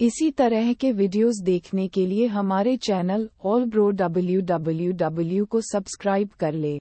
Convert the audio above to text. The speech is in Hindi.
इसी तरह के वीडियोस देखने के लिए हमारे चैनल ऑल ब्रो डब्ल्यू को सब्सक्राइब कर ले।